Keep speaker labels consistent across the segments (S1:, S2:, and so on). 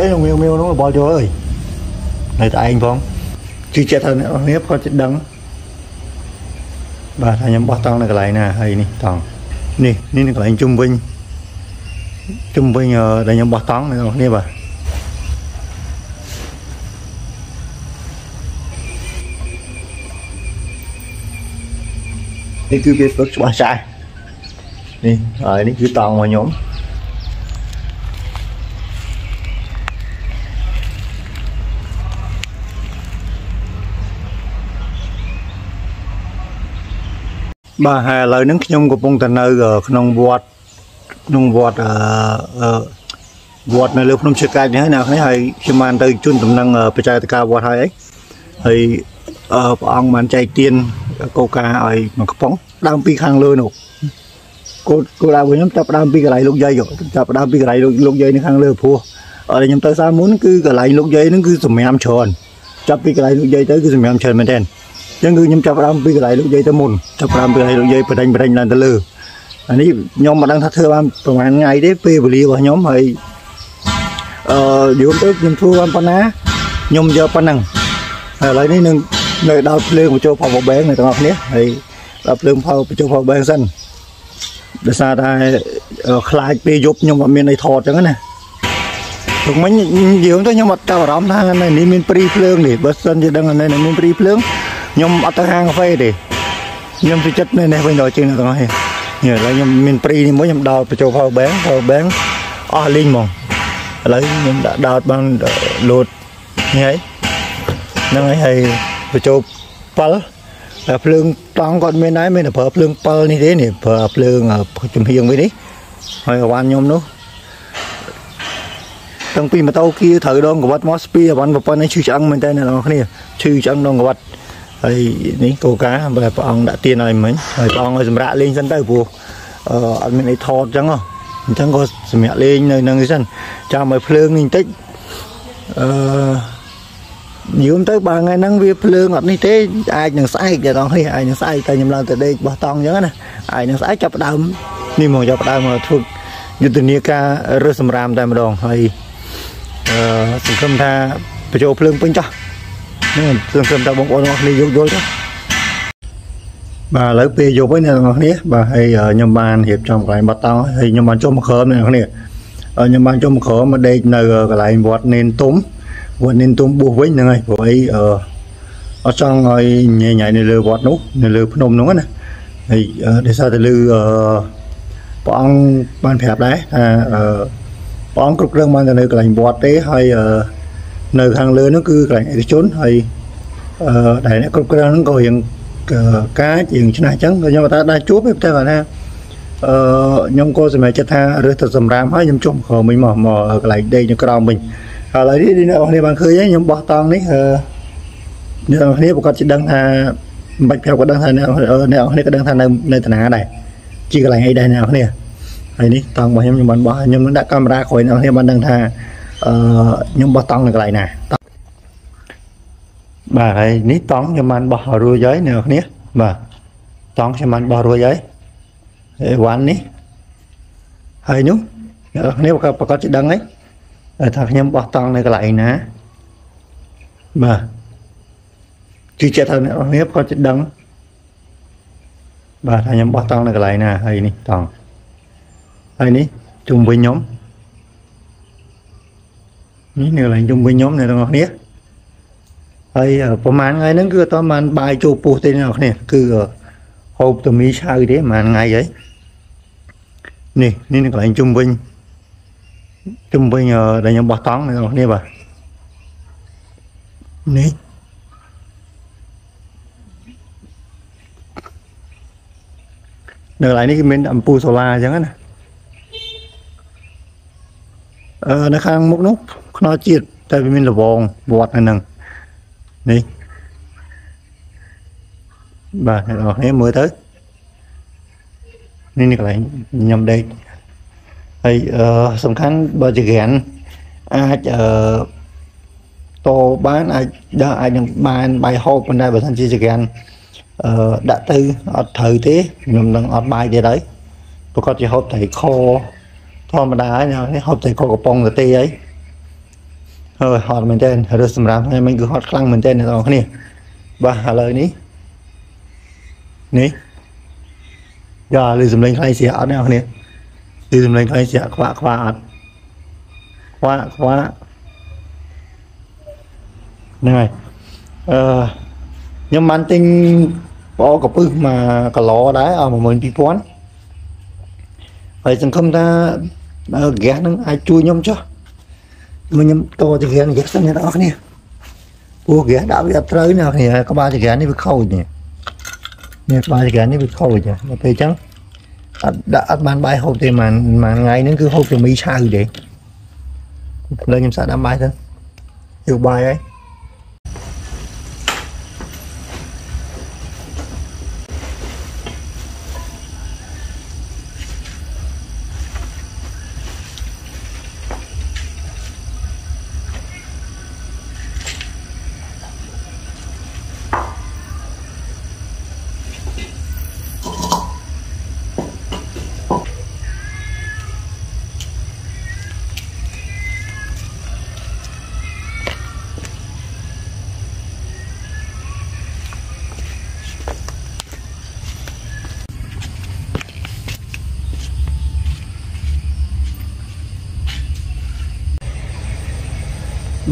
S1: អេមីវមីវនោះបោះយកអើយនៅតែឯងផងជឿចិត្តថាអ្នកនេះក៏ចិត្តដឹងបាទថាខ្ញុំបោះតង់នៅកន្លែងណាហើយនេះតង់នេះនេះនៅកន្លែងជុំវិញជុំវិញដែលខ្ញុំ បោះតង់អ្នកនេះបាទនេះគឺវាฝึกច្បាស់ចាស់នេះហើយនេះគឺតង់របស់ខ្ញុំបាទហើយឥឡូវហ្នឹងខ្ញុំកំពុងតែនៅ ក្នុងវត្តក្នុងវត្តអឺវត្តនៅលើភ្នំឈើកាច់នេះហើយអ្នកនេះហើយខ្ញុំបានទៅជូនដំណឹងបច្ចេកការវត្តហើយអីហើយព្រះអង្គបានចែកទានកោកាឲ្យមកកំប៉ុងដើមពីខាងលើនោះគោគោដើមខ្ញុំចាប់ដើមពីកន្លែងលោកយាយចាប់ដើមពីកន្លែងលោកលោកយាយនៅខាងលើព្រោះអត់ខ្ញុំទៅសាមុនគឺកន្លែងលោកយាយហ្នឹងគឺសម្រាប់ច្រើនចាប់ពីកន្លែងលោកយាយទៅគឺសម្រាប់ច្រើនមែនទែន អញ្ចឹងគឺខ្ញុំចាប់ដើមពីកន្លែងលោកយាយទៅមុនចាប់ដើមពីកន្លែងលោកយាយបដិញបដិញឡើងទៅលើអានេះខ្ញុំមិនដឹងថាធ្វើបានប្រហែលថ្ងៃទេពេលវេលារបស់ខ្ញុំហើយអឺយូរទៅខ្ញុំធ្វើបានប៉ុណ្ណាខ្ញុំយកប៉ុណ្ណឹងហើយឥឡូវនេះនឹងនៅដល់ភ្លើងបញ្ចូល power bank នៅទាំងអស់គ្នាហើយដល់ភ្លើង power បញ្ចូល power bank សិនដោយសារតែខ្លាចពេលយប់ខ្ញុំអត់មានអីថតអញ្ចឹងណាព្រោះមិញយើងទៅខ្ញុំអត់ចាប់អារម្មណ៍ថានៅនេះមានព្រីភ្លើងនេះបើសិនជាដឹងនៅនេះមានព្រីភ្លើង ខ្ញុំអត់ទៅហាងកាហ្វេទេខ្ញុំទៅចិត្តនៅនេះវិញដល់ជាងទាំងអស់នេះនេះឥឡូវខ្ញុំមានព្រីនេះមួយខ្ញុំដោតបញ្ចូល power bank power bank អស់លីងហ្មងឥឡូវខ្ញុំដាក់ដោតបានលោតនេះហើយហ្នឹងហើយហើយបញ្ចូល7តែភ្លើងតង់គាត់មានដែរមានតែប្រើភ្លើង7នេះទេនេះប្រើភ្លើងចំហៀងវិញនេះហើយអវ៉ាន់ខ្ញុំនោះតាំងពីម៉ូតូគៀត្រូវដងកវ៉ាត់មកស្ពីអវ៉ាន់ប្រព័ន្ធនេះឈឺឆ្អឹងមែនតើអ្នកនរគ្នាឈឺឆ្អឹងដងកវ៉ាត់ ហើយនេះកូកាបើព្រះអង្គដាក់ទៀនឲ្យមិញហើយព្រះអង្គឲ្យសម្រាប់លេងសិនទៅព្រោះអត់មានអីថតអញ្ចឹងអញ្ចឹងក៏សម្រាប់លេងនៅនឹងសិនចាំឲ្យភ្លើងនេះបន្តិចអឺយូរទៅបើថ្ងៃហ្នឹងវាភ្លើងអត់នេះទេអាចនឹងស្អែកតែដល់នេះអាចនឹងស្អែកតែខ្ញុំឡើងទៅដេកបោះតង់អញ្ចឹងណាអាចនឹងស្អែកចាប់ដើមនេះមកចាប់ដើមមកធ្វើយុទ្ធនាការរើសសម្រាមតែម្ដងហើយអឺសង្ឃឹមថាបញ្ចូលភ្លើងពេញចោះហ្នឹងសង្ឃឹមថាបងប្អូនទាំងអស់គ្នាយកយល់ទៅបាទឥឡូវពេលយប់ហើយអ្នកទាំងអស់គ្នាបាទហើយខ្ញុំបានរៀបចំកន្លែងបោះតង់ហើយខ្ញុំបានចុះមកក្រោមអ្នកទាំងអស់គ្នាខ្ញុំបានចុះមកក្រោមមកដេកនៅកន្លែងវត្តនេនទុំវត្តនេនទុំបួសវិញហ្នឹងហើយព្រោះអីអឺអត់ចង់ឲ្យញ៉ៃញ៉ៃនៅលើវត្តនោះនៅលើភ្នំនោះណាហើយដោយសារតែលើអឺព្រះអង្គបានប្រាប់ដែរថាអឺព្រះអង្គគ្រប់គ្រងបានទៅនៅកន្លែងវត្តទេហើយអឺ នៅខាងលើនោះគឺកន្លែងឯកជនហើយអឺដែលអ្នកគ្រប់គ្រងហ្នឹងក៏រៀងកាចរៀងឆ្នះអញ្ចឹងខ្ញុំថាដែរជួបទេតែគាត់ថាអឺខ្ញុំក៏សម្រេចចិត្តថារើសទៅសម្រាមហើយខ្ញុំជុំក្រោមវិញមកមកកន្លែងដេកនៅក្រោមវិញឥឡូវនេះអ្នកនរគ្នាបានឃើញហើយខ្ញុំបោះតង់នេះអឺអ្នកនរគ្នាប្រកាសជាដឹងថាមិនបាច់ប្រាប់ក៏ដឹងថាអ្នកអ្នកនរគ្នាក៏ដឹងថានៅនៅតាណាដែរជាកន្លែងអីដែរអ្នកនរគ្នាហើយនេះតង់របស់ខ្ញុំខ្ញុំបានបោះខ្ញុំនឹងដាក់កាមេរ៉ាក្រោយអ្នកនរគ្នាបានដឹងថា អឺខ្ញុំបោះតង់នៅកន្លែងណាបាទហើយនេះតង់ខ្ញុំបានបោះរួចហើយអ្នកនរគ្នាបាទតង់ខ្ញុំបានបោះរួចហើយអេវ៉ាន់នេះហើយនោះអ្នកនរគ្នាប្រកាសជាដឹងហើយថាខ្ញុំបោះតង់នៅកន្លែងណាបាទជឿជាក់ថាអ្នកនេះក៏จะដឹងបាទថាខ្ញុំបោះតង់នៅកន្លែងណាហើយនេះតង់ហើយនេះជុំវិញខ្ញុំ នេះនៅកន្លែងជុំវិញខ្ញុំអ្នកទាំងអស់គ្នាហើយប្រហែលថ្ងៃហ្នឹងគឺអត់បានបាយចូលពោះទេអ្នកនរគ្នាគឺហូបតែមីឆៅទេប្រហែលថ្ងៃហើយនេះនេះនៅកន្លែងជុំវិញជុំវិញដែលខ្ញុំបោះតង់អ្នកនរគ្នាបាទនេះនៅកន្លែងនេះគឺមានអំពូលសូឡាអញ្ចឹងណាអឺនៅខាងមុខនោះ ខ្នល់ជាតិតែវាមានលវងវត្តនៅហ្នឹងនេះបាទអ្នកនរគ្នាមើលទៅនេះនេះកន្លែងខ្ញុំដេកហើយអឺសំខាន់បើជាក្រានអាចអឺតបានអាចដាក់អាចនឹងបានបាយហូបប៉ុន្តែបើសិនជាចក្រានអឺដាក់ទៅអត់ត្រូវទេខ្ញុំនឹងអត់បាយទៀតហើយប្រកាសជាហូបត្រីខធម្មតាហើយនេះហូបត្រីខកំប៉ុងទៅទេហើយ ហើយហត់មែនតើរត់សម្រាប់ថ្ងៃមិញគឺហត់ខ្លាំងមែនតើអ្នកនរគ្នាបាទឥឡូវនេះនេះយ៉ាលឺសំឡេងខ្លាំងស្រាអត់អ្នកនរគ្នាលឺសំឡេងខ្លាំងស្រាខ្វាក់ខ្វាក់អត់ខ្វាក់ខ្វាក់ហ្នឹងហើយអឺខ្ញុំបានទិញបកកពឹសមកគីឡដែរអស់12000ហើយសង្ឃឹមថាហ្គាសហ្នឹងអាចជួយខ្ញុំចុះ មកខ្ញុំតចក្រាននិយាយសិនអ្នកនរគ្នាព្រោះក្រានដាក់វាអត់ត្រូវអ្នកគ្នាក្បាលចក្រាននេះវាខូចនេះនេះក្បាលចក្រាននេះវាខូចដល់ពេលអញ្ចឹងអត់ដាក់អត់បានបាយហូបទេប៉ុន្មានថ្ងៃហ្នឹងគឺហូបតែមីឆៅទេលើខ្ញុំសាកដាំបាយទៅយកបាយហើយ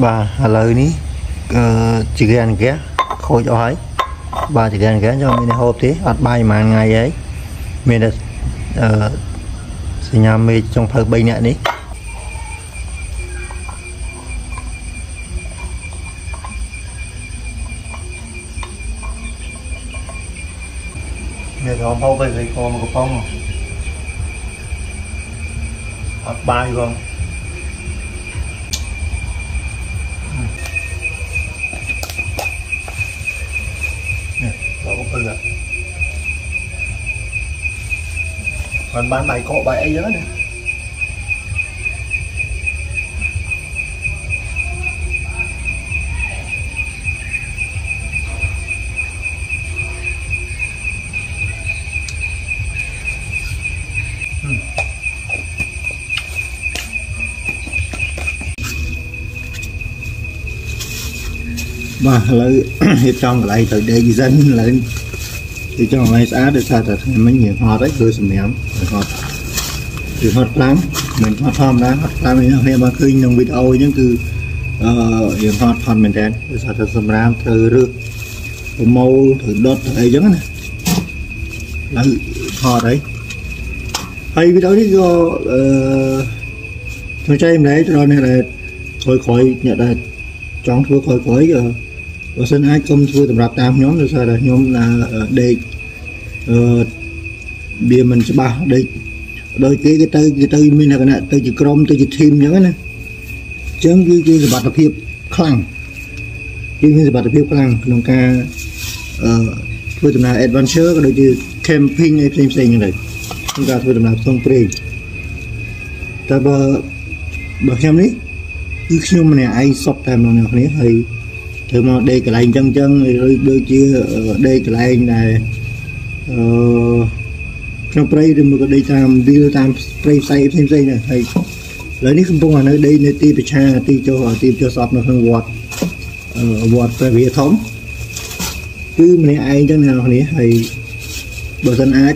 S1: បាទឥឡូវនេះអឺជីក្រានហ្គាខូចអស់ហើយបាទជីក្រានហ្គាចូលមានហូបទេអត់បាយប្រហែលថ្ងៃហើយមានតែអឺសញ្ញាមេចុងភៅ3នាក់នេះនេះរំហូបទៅគេកមកកំប៉ុងអត់បាយផង ពឹសមិនបានបាយកកបាយអីចឹងណាបាទឥឡូវរៀបចំកន្លែងទៅដេកសិនឥឡូវ រៀបចំកន្លែងស្អាតដោយសារតែថ្ងៃមិញយើងហត់ហើយគឺសម្រាប់ហត់គឺហត់ខ្លាំងមិនហត់ធម្មតាហត់ខ្លាំងនេះខ្ញុំបានឃើញក្នុងវីដេអូអញ្ចឹងគឺអឺយើងហត់ហត់មែនតើដោយសារតែសម្រាប់ត្រូវរឹសប្រមូលត្រូវដុតត្រូវអីចឹងណាហើយហត់ហើយហើយវីដេអូនេះក៏អឺចូលใจម្លែកដល់អ្នកដែលក្រោយក្រោយអ្នកដែលចង់ធ្វើក្រោយក្រោយក៏ បើសិនអាចកុំធ្វើសម្រាប់តាមខ្ញុំដោយសារតែខ្ញុំណាដេកអឺវាមិនច្បាស់ដេកដោយគេគេទៅគេទៅមានលក្ខណៈទៅជាក្រុមទៅជាធីមអញ្ចឹងណាអញ្ចឹងវាជាសមត្ថភាពខ្លាំងគេមានសមត្ថភាពខ្លាំងក្នុងការអឺធ្វើដំណើរ adventure ក៏ដូចជា camping អីផ្សេងផ្សេងហ្នឹងដែរក្នុងការធ្វើដំណើរផ្សងព្រេងតែបើបើខ្ញុំនេះគឺខ្ញុំម្នាក់ឯងសុទ្ធតែម្ដងអ្នកគ្នាហើយ ធ្វើមកដេកកន្លែងចឹងចឹងឬដូចជាដេកកន្លែងដែលអឺក្នុងព្រៃឬមកក៏ដេកតាមវាលតាមព្រៃផ្សេងផ្សេងផ្សេងដែរហើយឥឡូវនេះកំពុងនៅដេកនៅទីប្រឆាទីចុះទីចុះសពនៅក្នុងវត្តវត្តព្រះវិហារធំគឺម្នាក់ឯងចឹងអ្នកនរគ្នាហើយបើសិនអាច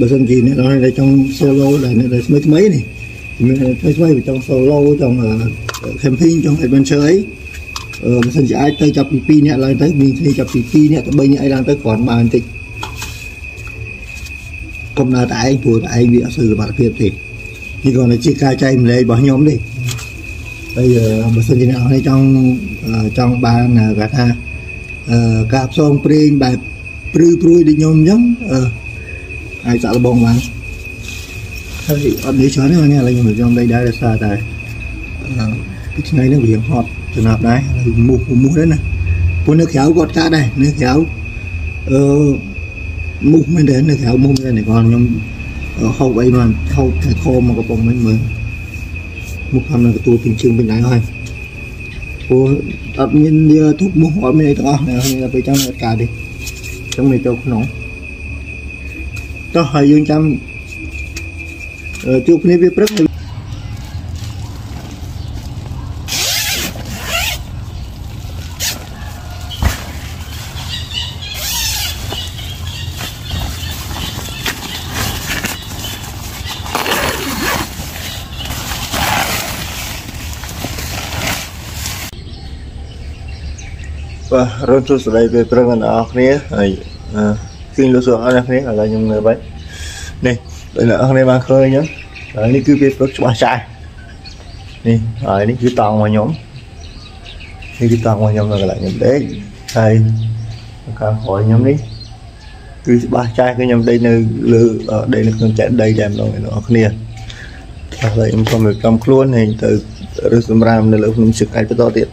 S1: បើសិនជាអ្នកនរដែលចង់ solo ដែលនៅថ្មីថ្មីនេះមានថ្មីថ្មីចង់ solo ចង់ camping ចង់ adventure អី អឺមិនសិនជាអាចទៅចាប់ពី2នាក់ឡើងទៅមានគ្នាចាប់ពី2នាក់ទៅ3នាក់អីឡើងទៅគ្រាន់បានបន្តិចកុំដើរតែឯងព្រោះតែឯងវាអត់សូវសុខភាពទេនេះគ្រាន់តែជាការចែកម្លែករបស់ខ្ញុំទេហើយបើសិនជាអ្នកនរចង់ចង់បានគេថាអឺការផ្សងព្រេងបែបព្រឺព្រួយដូចខ្ញុំអញ្ចឹងអឺអាចសាក់លបងបានហើយអត់និយាយច្រើនទេថ្ងៃឥឡូវខ្ញុំខ្ញុំដេកដែរដោយសារតែពីថ្ងៃនេះវាហត់ ចំណាប់ដែរមូសមូសដែរណាព្រោះនៅក្រៅគាត់កាត់ដែរនៅក្រៅអឺមូសមែនដែរនៅក្រៅមូសមែនដែរគាត់ខ្ញុំហូបអីមកហូបតែខោមកកំប៉ុងមិញមើលមុខខាងនៅទទួលពីជើងពេញដៃហើយព្រោះអត់មានយកទុកមុខអត់មានអីទាំងអស់ណាពេលចាំអត់កើតទេចឹងមិនចូលក្នុងតោះហើយយើងចាំជួបគ្នាវាព្រឹក បាទរត់សួស្តីពេលព្រឹកអ្នកនរគ្នាហើយអឺគឺលោកសួរអរអ្នកគ្នាឥឡូវខ្ញុំនៅបាច់នេះដូចអ្នកនរគ្នាបានឃើញអញ្ចឹងហើយនេះគឺពេលព្រឹកច្បាស់ចាស់នេះហើយនេះគឺតង់របស់ខ្ញុំនេះគឺតង់របស់ខ្ញុំនៅកន្លែងខ្ញុំដេកហើយខាងក្រោយខ្ញុំនេះគឺច្បាស់ចាស់គឺខ្ញុំដេកនៅលើដេកនៅក្នុងចែកដីតែម្ដងអ្នកនរគ្នាហើយខ្ញុំសូមរៀបចំខ្លួនហើយទៅឬសម្រាប់នៅលើភ្នំជើងកាច់បន្តទៀត